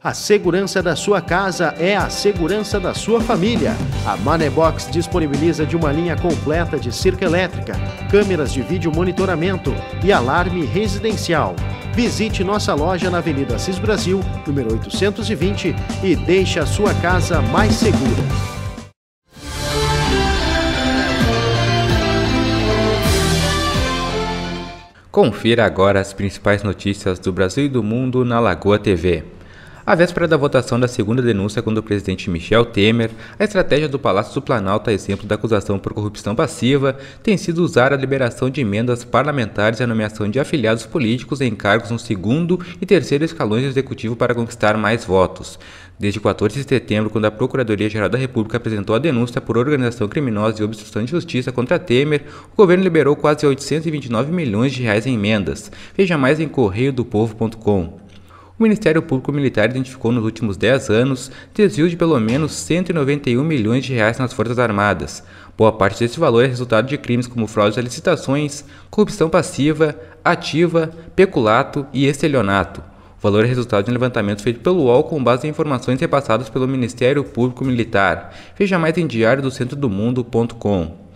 A segurança da sua casa é a segurança da sua família. A Manebox disponibiliza de uma linha completa de cerca elétrica, câmeras de vídeo monitoramento e alarme residencial. Visite nossa loja na Avenida Assis Brasil, número 820 e deixe a sua casa mais segura. Confira agora as principais notícias do Brasil e do mundo na Lagoa TV. À véspera da votação da segunda denúncia contra o presidente Michel Temer, a estratégia do Palácio do Planalto, a exemplo da acusação por corrupção passiva, tem sido usar a liberação de emendas parlamentares e a nomeação de afiliados políticos em cargos no segundo e terceiro escalões do executivo para conquistar mais votos. Desde 14 de setembro, quando a Procuradoria-Geral da República apresentou a denúncia por organização criminosa e obstrução de justiça contra Temer, o governo liberou quase 829 milhões de reais em emendas. Veja mais em correiodopovo.com. O Ministério Público Militar identificou nos últimos 10 anos desvios de pelo menos 191 milhões de reais nas Forças Armadas. Boa parte desse valor é resultado de crimes como fraudes a licitações, corrupção passiva, ativa, peculato e estelionato. O valor é resultado de um levantamento feito pelo UOL com base em informações repassadas pelo Ministério Público Militar. Veja mais em diariodocentrodomundo.com.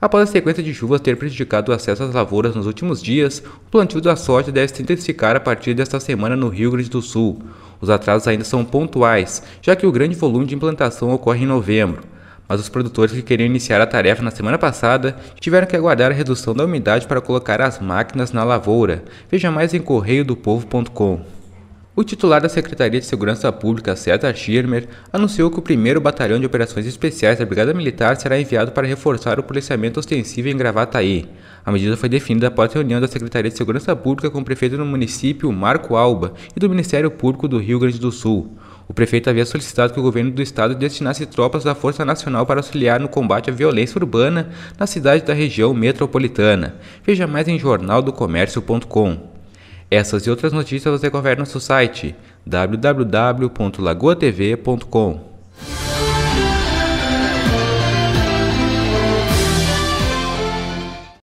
Após a sequência de chuvas ter prejudicado o acesso às lavouras nos últimos dias, o plantio da soja deve se intensificar a partir desta semana no Rio Grande do Sul. Os atrasos ainda são pontuais, já que o grande volume de implantação ocorre em novembro. Mas os produtores que queriam iniciar a tarefa na semana passada tiveram que aguardar a redução da umidade para colocar as máquinas na lavoura. Veja mais em correiodopovo.com. O titular da Secretaria de Segurança Pública, César Schirmer, anunciou que o primeiro Batalhão de Operações Especiais da Brigada Militar será enviado para reforçar o policiamento ostensivo em Gravataí. A medida foi definida após reunião da Secretaria de Segurança Pública com o prefeito do município, Marco Alba, e do Ministério Público do Rio Grande do Sul. O prefeito havia solicitado que o governo do estado destinasse tropas da Força Nacional para auxiliar no combate à violência urbana na cidade da região metropolitana. Veja mais em jornaldocomércio.com. Essas e outras notícias você confere no nosso site www.lagoatv.com.